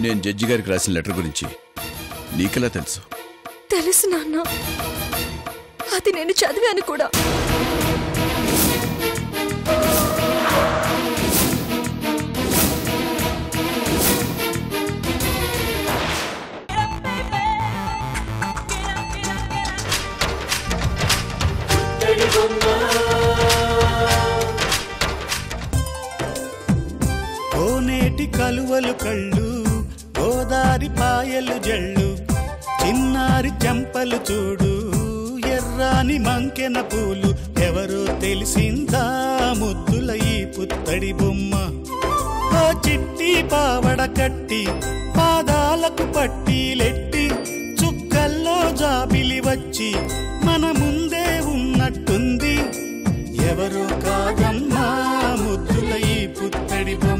నేను జడ్జి గారికి రాసిన లెటర్ గురించి నీకెలా తెలుసు? తెలుసు నాన్న. అది నేను చదివాను కూడా. కోనేటి కలువలు కళ్ళు గోదారి పాయలు జళ్ళు చిన్నారి చెంపలు చూడు ఎర్రాని మంకెన పూలు ఎవరో తెలిసిందా ముద్దుల ఈ పుత్తడి బొమ్మ? ఓ చిట్టి పావడ కట్టి పాదాలకు పట్టీలెట్టి చుక్కల్లో జాబిలి వచ్చి మన ముందే ఉన్నట్టుంది. ఎవరో కాదమ్మా ముద్దుల ఈ పుత్తడి బొమ్మ?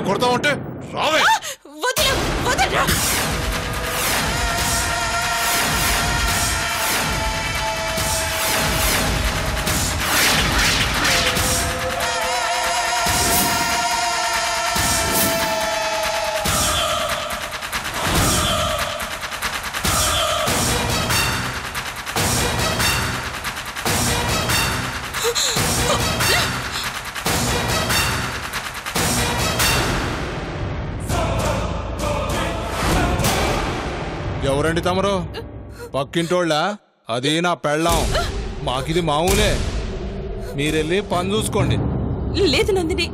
కొడతామంటే రావే. వదిలే వదలరా ఎవరండి తమరు? పక్కింటోళ్ళ? అది నా పెళ్ళాం. మాకిది మామూలే. మీరెళ్ళి పని చూసుకోండి. లేదు నందిని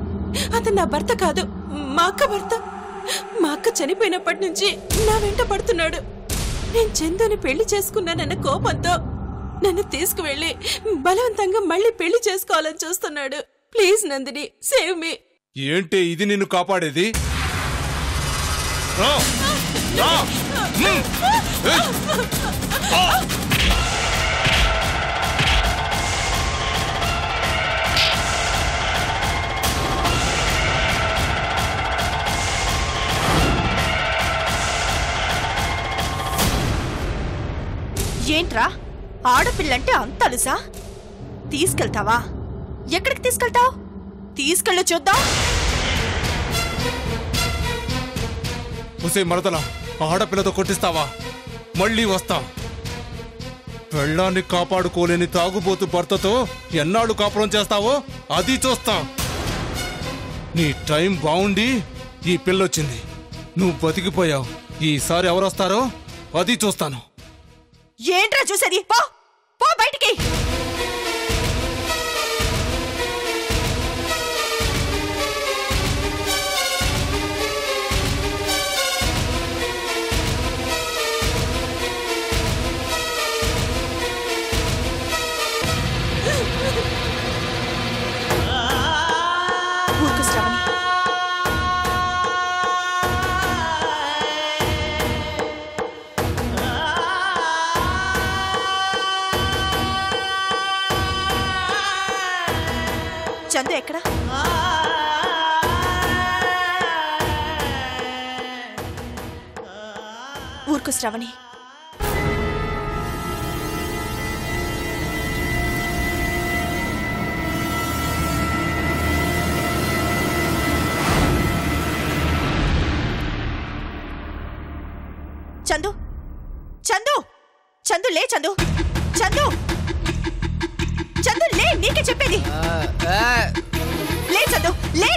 అతను నా భర్త కాదు మా అక్క భర్త. మా అక్క చనిపోయినప్పటి నుంచి నా వెంట పడుతున్నాడు. నేను చందుని పెళ్ళి చేసుకున్నానన్న కోపంతో నన్ను తీసుకువెళ్ళి బలవంతంగా మళ్ళీ పెళ్ళి చేసుకోవాలని చూస్తున్నాడు. Please Nandini save me. ఏంటి ఇది నిన్ను కాపాడేది! ఏంట్రా? ఆడపిల్లంటే అంత అలుసా? తీసుకెళ్తావా? ఎక్కడికి తీసుకెళ్తావు? తీసుకెళ్ళి చూద్దాం. ఉసే మరదల. ఆడపిల్లతో కొట్టిస్తావా? మళ్ళీ వస్తా. పెళ్ళాన్ని కాపాడుకోలేని తాగుబోతు భర్తతో ఎన్నాళ్ళు కాపురం చేస్తావో అది చూస్తా. నీ టైం బాగుండి ఈ పిల్లొచ్చింది. నువ్వు బతికిపోయావు. ఈసారి ఎవరొస్తారో అది చూస్తాను. ఏంట్రా చూసేది? పో! పో బయటికి! శ్రావణి చందు. చందు. చందు లే చందు. చందు. చందు లే నీకే చెప్పేది. లే చందు లే.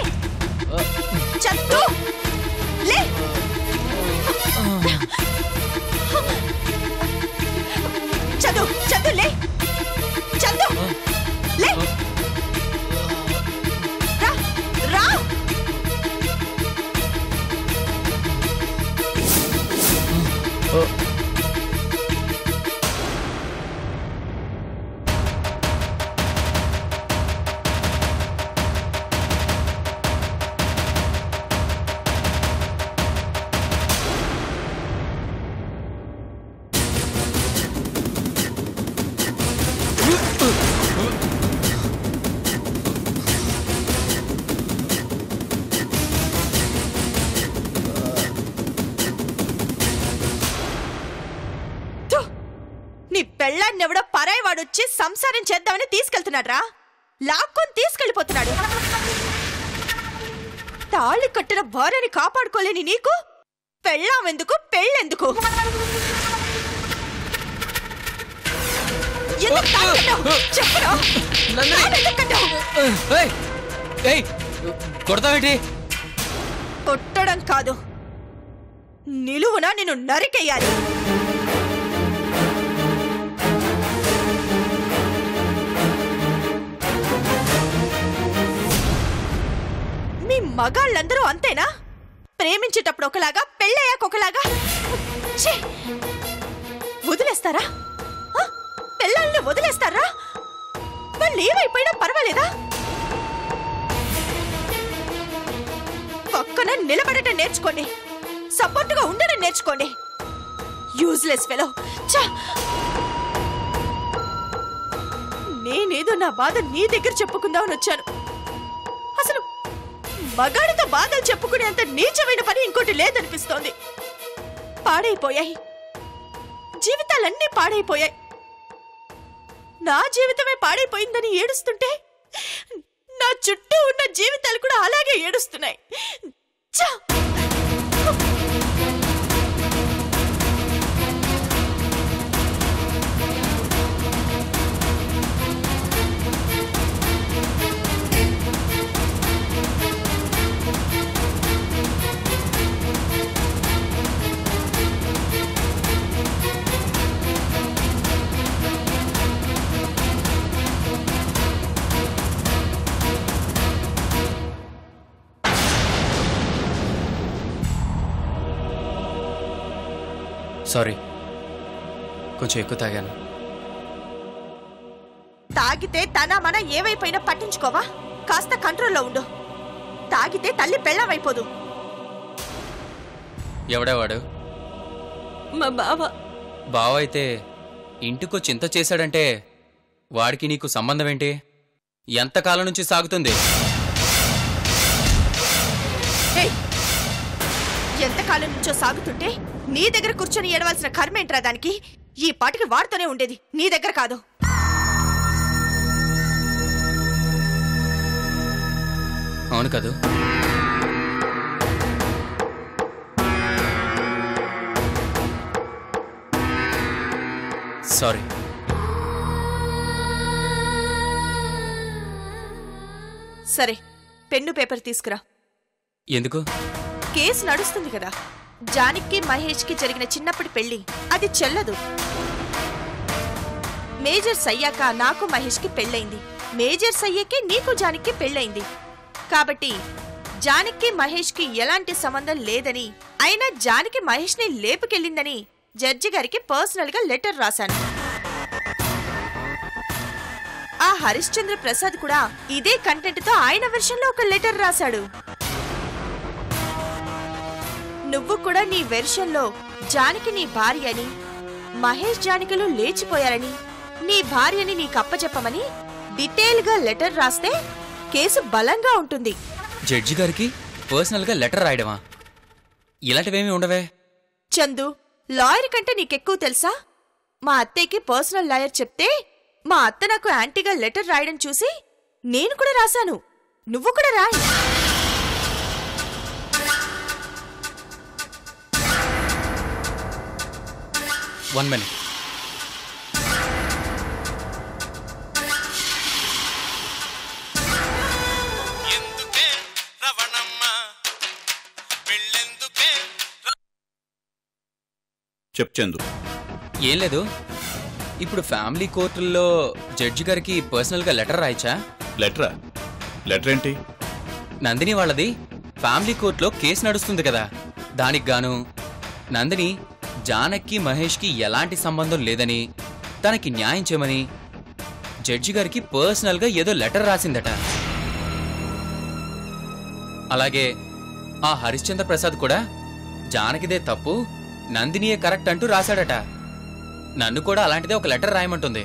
చందు. లే. చందు చందు లే చందు లే రా రా Oh. తీసుకెళ్తున్నాడ్రా? లాక్కొని తీసుకెళ్ళిపోతున్నాడు. తాళి కట్టిన భార్యని కాపాడుకోలేని నీకు? పెళ్ళామెందుకు? పెళ్ళెందుకు? కొడతావేంటి? కొట్టడం కాదు. నిలువున నిన్ను నరికెయ్యాలి మీ మగాళ్ళందరూ అంతేనా? ప్రేమించేటప్పుడు ఒకలాగా పెళ్ళయ్యాక ఒకలాగా. ఛీ! వదిలేస్తారా? ఆ? పిల్లల్ని వదిలేస్తారా? వాళ్ళు ఏమైపోయినా పర్వాలేదా? పక్కన నిలబడటం నేర్చుకోండి. సపోర్ట్గా ఉండడం నేర్చుకోండి. Useless fellow. నేనేదో నా బాధ నీ దగ్గర చెప్పుకుందామని వచ్చాను. మగాడితో బాధలు చెప్పుకునేంత నీచమైన పని ఇంకోటి లేదనిపిస్తోంది. పాడైపోయాయి. జీవితాలన్నీ పాడైపోయాయి. నా జీవితమే పాడైపోయిందని ఏడుస్తుంటే నా చుట్టూ ఉన్న జీవితాలు కూడా అలాగే ఏడుస్తున్నాయి. చా కొంచెం ఎక్కువ తాగాను. తాగితే తన మన ఏవైపోయినా పట్టించుకోవా? కాస్త కంట్రోల్లో ఉండు. తాగితే తల్లి పెళ్ళమైపోదు. ఎవడేవాడు? మా బావ. బావ అయితే ఇంటికో చింత చేశాడంటే వాడికి నీకు సంబంధం ఏంటి ఎంతకాలం నుంచి సాగుతుంది! ఎంతకాలం నుంచో సాగుతుంటే నీ దగ్గర కూర్చొని ఏడవలసిన కర్మేంట్రా దానికి? ఈ పాటికి వాడుతూనే ఉండేది. నీ దగ్గర కాదు. అవును కదూ. సారీ. సరే పెన్ను పేపర్ తీసుకురా. ఎందుకు? కేసు నడుస్తుంది కదా. జానిక్కి మహేష్కి జరిగిన చిన్నప్పటి పెళ్ళి అది చెల్లదు. మేజర్స్ అయ్యాక నాకు మహేష్కి పెళ్ళైంది మేజర్స్ అయ్యాకే నీకు జానిక్కి పెళ్ళైంది కాబట్టి జానిక్కి మహేష్కి ఎలాంటి సంబంధం లేదని అయినా జానకి మహేష్ని లేపుకెళ్ళిందని జడ్జి గారికి పర్సనల్గా లెటర్ రాశాను. ఆ హరిశ్చంద్ర ప్రసాద్ కూడా ఇదే కంటెంట్తో ఆయన వెర్షన్లో ఒక లెటర్ రాశాడు. నువ్వు కూడా నీ వెర్షన్లో జానకి నీ భార్య అని మహేష్ జానకిలు లేచిపోయారని నీ భార్యని నీకు అప్పచెప్పమని డీటెయిల్గా లెటర్ రాస్తే కేసు బలంగా ఉంటుంది. జడ్జి గారికి పర్సనల్గా లెటర్ రాయడమా? ఇలాంటివేమీ ఉండవే. చందు లాయర్ కంటే నీకెక్కువ తెలుసా? మా అత్తయ్యకి పర్సనల్ లాయర్ చెప్తే మా అత్త నాకు యాంటీగా లెటర్ రాయడం చూసి నేను కూడా రాశాను. నువ్వు కూడా రాయి. వన్ మినిట్ ఎందుకే రవణమ్మ? పెళ్ళెందుకే చెప్ చందు. ఏం లేదు. ఇప్పుడు ఫ్యామిలీ కోర్టుల్లో జడ్జి గారికి పర్సనల్గా లెటర్ రాయచ్చా? లెటరా? లెటర్ ఏంటి? నందిని వాళ్ళది. ఫ్యామిలీ కోర్టులో కేసు నడుస్తుంది కదా. దానికి గాను నందిని జానకి మహేష్కి ఎలాంటి సంబంధం లేదని తనకి న్యాయం చేయమని జడ్జి గారికి పర్సనల్గా ఏదో లెటర్ రాసిందట. అలాగే ఆ హరిశ్చంద్ర ప్రసాద్ కూడా జానకిదే తప్పు నందినియే కరెక్ట్ అంటూ రాశాడట. నన్ను కూడా అలాంటిదే ఒక లెటర్ రాయమంటుంది.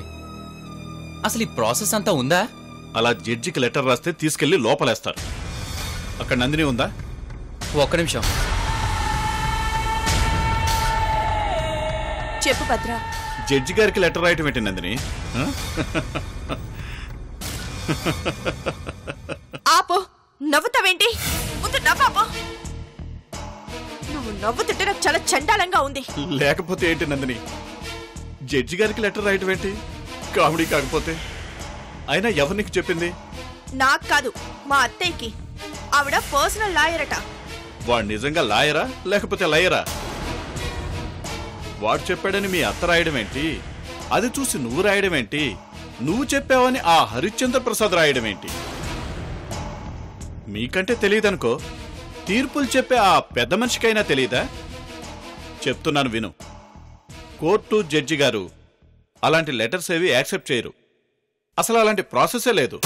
అసలు ఈ ప్రాసెస్ అంతా ఉందా? అలా జడ్జికి లెటర్ రాస్తే తీసుకెళ్ళి లోపలేస్తారు. అక్కడ నందిని ఉందా? ఒక్క నిమిషం. చెప్పు భద్ర. జడ్జి గారికి లెటర్ రాయటం ఏంటి నందిని? ఆపో. నవ్వుతావేంటి? ముందు నవ్వాపో. నువ్వు నవ్వుతుంటే నాకు చాలా చండాలంగా ఉంది. లేకపోతే ఏంటి నందిని? జడ్జి గారికి లెటర్ రాయటం ఏంటి? కామెడీ కాకపోతే. అయినా ఎవరు నీకు చెప్పింది? నాకు కాదు మా అత్తయ్యకి. ఆవిడ పర్సనల్ లాయర్ అట. వాడు నిజంగా లాయరా లేకపోతే లయరా వాడు చెప్పాడని మీ అత్త రాయడం ఏంటి అది చూసి నువ్వు రాయడం ఏంటి నువ్వు చెప్పావని ఆ హరిశ్చంద్ర ప్రసాద్ రాయడం ఏంటి మీకంటే తెలియదనుకో తీర్పులు చెప్పే ఆ పెద్ద మనిషికైనా తెలియదా? చెప్తున్నాను విను. కోర్టు జడ్జి గారు అలాంటి లెటర్స్ ఏవి యాక్సెప్ట్ చేయరు. అసలు అలాంటి ప్రాసెసే లేదు.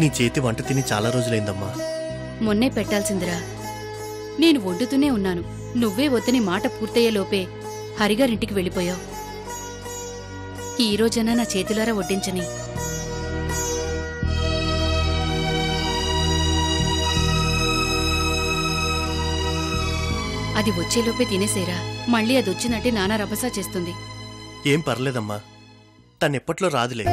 నీ చేతి వంట తిని చాలా రోజులైందమ్మా. మొన్నే పెట్టాల్సిందిరా. నేను వండుతూనే ఉన్నాను. నువ్వే వద్దని మాట పూర్తయ్యేలోపే హరిగారింటికి వెళ్ళిపోయావు. ఈ రోజైనా నా చేతులారా వడ్డించని. అది వచ్చేలోపే తినేసేరా. మళ్ళీ అది వచ్చిందంటే నానా రభసా చేస్తుంది. ఏం పర్లేదమ్మా. తనెప్పట్లో రాదులే.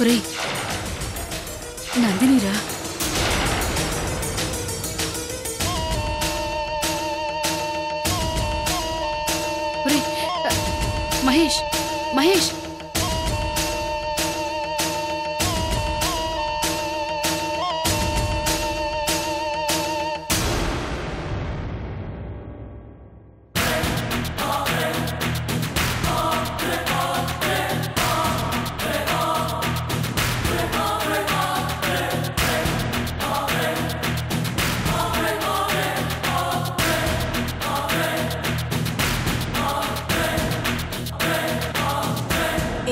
ఒరేయ్ నందినిరా ఒరేయ్ అ, మహేష్ మహేష్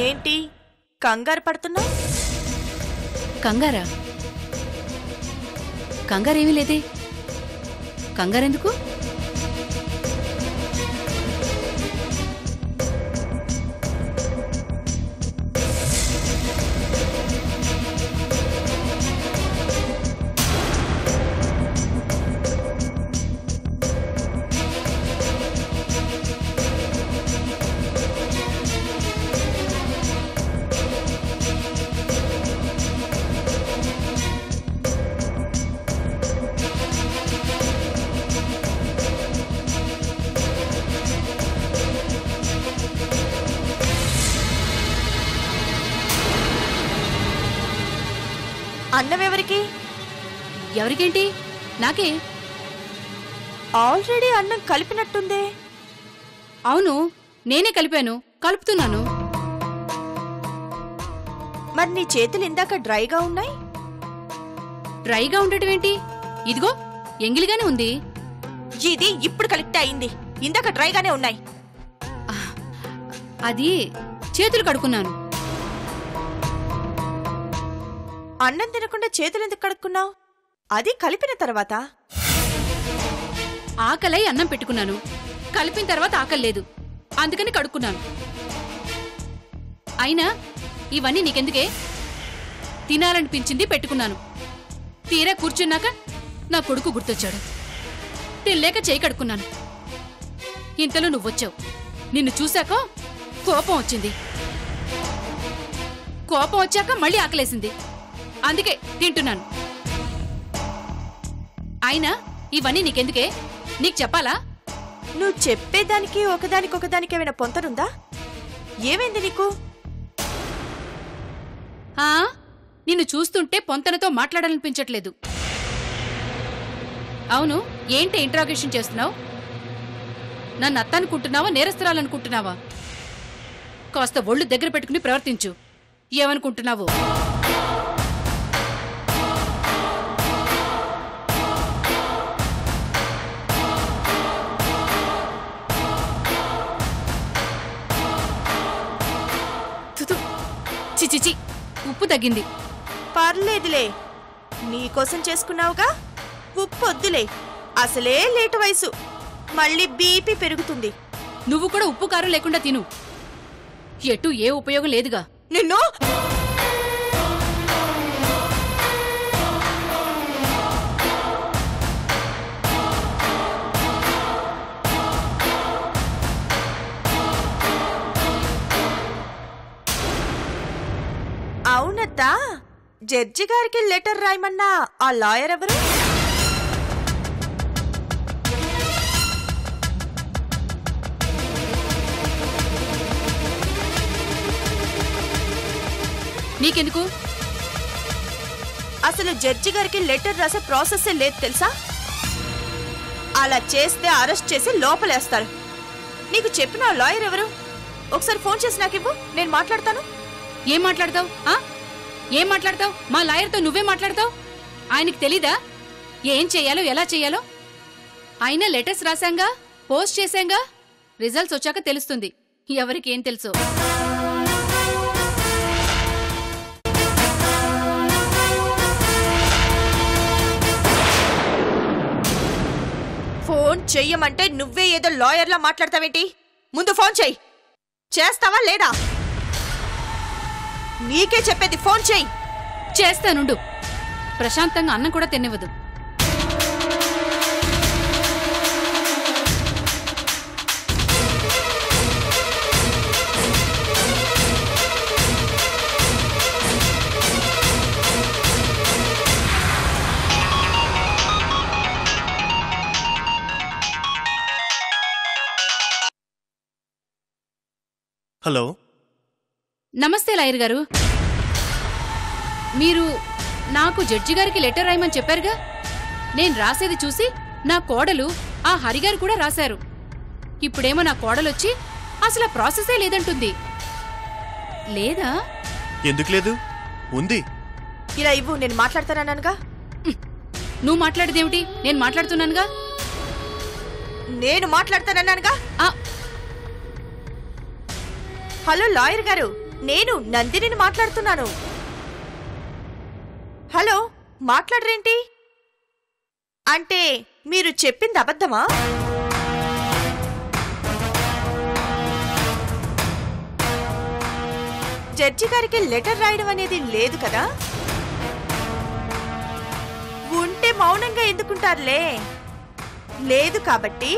ఏంటి? కంగారు పడుతున్నావు? కంగారా? కంగారేమీ లేదే. కంగారెందుకు? అన్నం ఎవరికి? ఎవరికేంటి? నాకే. ఆల్రెడీ అన్నం కలిపినట్టుందే. అవును నేనే కలిపాను కలుపుతున్నాను. మరి నీ చేతులు ఇందాక డ్రైగా ఉన్నాయి? డ్రైగా ఉండటం ఏంటి? ఇదిగో ఎంగిలిగానే ఉంది. ఇది ఇప్పుడు కలిపితే అయింది. ఇందాక డ్రైగానే ఉన్నాయి. అది చేతులు కడుక్కున్నాను. అన్నం తినకుండా చేతులు ఎందుకు కడుక్కున్నావు? అది కలిపిన తర్వాత. ఆకలై అన్నం పెట్టుకున్నాను. కలిపిన తర్వాత ఆకలి లేదు. అందుకని కడుక్కున్నాను. అయినా ఇవన్నీ నీకెందుకే? తినాలనిపించింది పెట్టుకున్నాను. తీరా కూర్చున్నాక నా కొడుకు గుర్తొచ్చాడు. తినలేక చేయి కడుక్కున్నాను. ఇంతలో నువ్వొచ్చావు. నిన్ను చూశాక కోపం వచ్చింది. కోపం వచ్చాక మళ్ళీ ఆకలేసింది. అందుకే తింటున్నాను. అయినా ఇవన్నీ నీకెందుకే? నీకు చెప్పాలా? నువ్వు చెప్పేదానికి ఒకదానికి ఒకదానికి ఏమైనా పొంతనుందా? ఏమైంది నీకు? ఆ? నిన్ను చూస్తుంటే పొంతనతో మాట్లాడాలనిపించట్లేదు. అవును ఏంటి ఇంట్రాగేషన్ చేస్తున్నావు? నన్ను అత్తనుకుంటున్నావా నేరస్తురాలనుకుంటున్నావా? కాస్త ఒళ్ళు దగ్గర పెట్టుకుని ప్రవర్తించు. ఏమనుకుంటున్నావు? తగ్గింది. పర్లేదులే. నీకోసం చేసుకున్నావుగా? ఉప్పు వద్దులే అసలే లేటు వయసు. మళ్ళీ బీపీ పెరుగుతుంది. నువ్వు కూడా ఉప్పు కారం లేకుండా తిను. ఎటు ఏ ఉపయోగం లేదుగా. నిన్ను జడ్జి గారికి లెటర్ రాయమన్నా ఆ లాయర్ ఎవరు? నీకెందుకు? అసలు జడ్జి గారికి లెటర్ రాసే ప్రాసెస్ లేదు తెలుసా? అలా చేస్తే అరెస్ట్ చేసి లోపలేస్తారు. నీకు చెప్పిన లాయర్ ఎవరు? ఒకసారి ఫోన్ చేసి నాకు ఇవ్వు నేను మాట్లాడతాను. ఏం మాట్లాడతావు ఏం మాట్లాడతావు? మా లాయర్తో నువ్వే మాట్లాడతావు? ఆయనకి తెలీదా? ఏం చెయ్యాలో ఎలా చెయ్యాలో అయినా లెటర్స్ రాశాంగా? పోస్ట్ చేశాంగా? రిజల్ట్స్ వచ్చాక తెలుస్తుంది. ఎవరికి ఏం తెలుసో? ఫోన్ చెయ్యమంటే నువ్వే ఏదో లాయర్లా మాట్లాడతావేంటి? ముందు ఫోన్ చెయ్యి. చేస్తావా లేదా? నీకే చెప్పేది ఫోన్ చెయ్యి చేస్తానుండు. ప్రశాంతంగా అన్నం కూడా తినివ్వదు. హలో. నమస్తే లాయర్ గారు. మీరు నాకు జడ్జి గారికి లెటర్ రాయమని చెప్పారుగా? నేను రాసేది చూసి నా కోడలు ఆ హరిగారు కూడా రాశారు. ఇప్పుడేమో నా కోడలొచ్చి అసలు ఆ ప్రాసెసే లేదంటుంది. లేదా? ఎందుకు లేదు? ఉంది. ఇలా ఇవ్వు నేను మాట్లాడతానన్నానుగా. నువ్వు మాట్లాడేదేమిటి? నేను మాట్లాడుతున్నానుగా? నేను మాట్లాడతానన్నానుగా. హలో లాయర్ గారు. నేను నందినిని మాట్లాడుతున్నాను. హలో మాట్లాడరేంటి? అంటే మీరు చెప్పింది అబద్ధమా? జడ్జి గారికి లెటర్ రాయడం అనేది లేదు కదా? ఉంటే మౌనంగా ఎందుకుంటారులే? లేదు కాబట్టి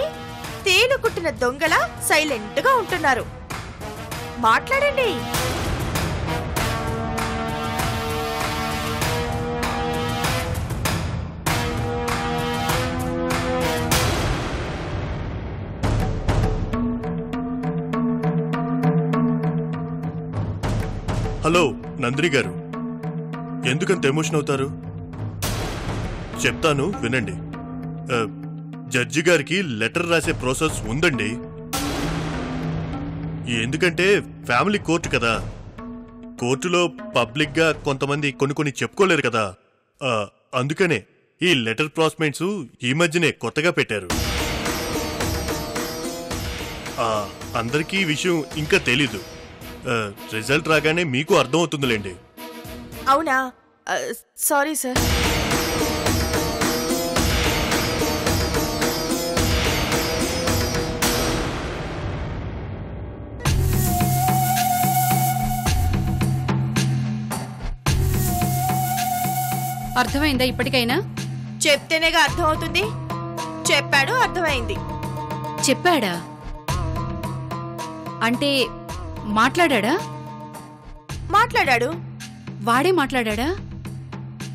తేలు కుట్టిన దొంగల సైలెంట్గా ఉంటున్నారు. మాట్లాడండి. నందిని గారు. ఎందుకంత ఎమోషన్ అవుతారు? చెప్తాను వినండి. జడ్జి గారికి లెటర్ రాసే ప్రాసెస్ ఉందండి. ఎందుకంటే ఫ్యామిలీ కోర్టు కదా. కోర్టులో పబ్లిక్గా కొంతమంది కొన్ని కొన్ని చెప్పుకోలేరు కదా. అందుకనే ఈ లెటర్ ప్రాస్మెంట్స్ ఈ మధ్యనే కొత్తగా పెట్టారు. అందరికీ విషయం ఇంకా తెలీదు. రిజల్ట్ రాగానే మీకు అర్థం అవుతుందిలేండి అవునా సారీ సార్ అర్థమైందా ఇప్పటికైనా? చెప్తేనేగా అర్థం అవుతుంది చెప్పాడు అర్థమైంది. చెప్పాడా? అంటే మాట్లాడా మాట్లాడాడు. వాడే మాట్లాడా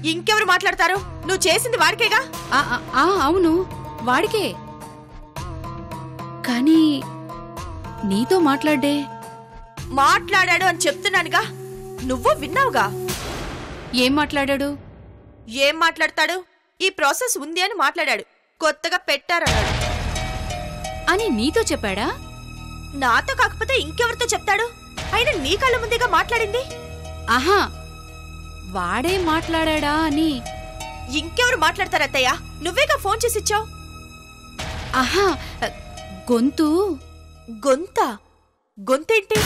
ఇంకెవరు మాట్లాడతారు? నువ్వు చేసింది వాడికేగా? అవును వాడికే. కానీ నీతో మాట్లాడే మాట్లాడాడు అని చెప్తున్నానుగా. నువ్వు విన్నావుగా? ఏం మాట్లాడాడు? ఏం మాట్లాడతాడు? ఈ ప్రాసెస్ ఉంది అని మాట్లాడాడు. కొత్తగా పెట్టారన్నాడు. అని నీతో చెప్పాడా? నాతో కాకపోతే ఇంకెవరితో చెప్తాడు? అయినా నీ కళ్ళ ముందేగా మాట్లాడింది? ఆహా వాడే మాట్లాడా అని. ఇంకెవరు మాట్లాడతారు అత్తయ్య? నువ్వేగా ఫోన్ చేసి ఇచ్చావు? ఆహా గొంతు. గొంత? గొంతేంటి?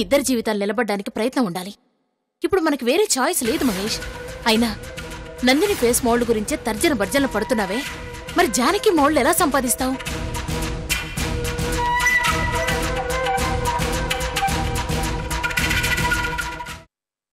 ఇద్దరి జీవితాలు నిలబడ్డానికి ప్రయత్నం ఉండాలి. ఇప్పుడు మనకి వేరే చాయిస్ లేదు మహేష్. అయినా నందిని ఫేస్ మోల్డ్ గురించే తర్జన భర్జనలు పడుతున్నావే. మరి జానకి మోల్డ్ ఎలా సంపాదిస్తావు?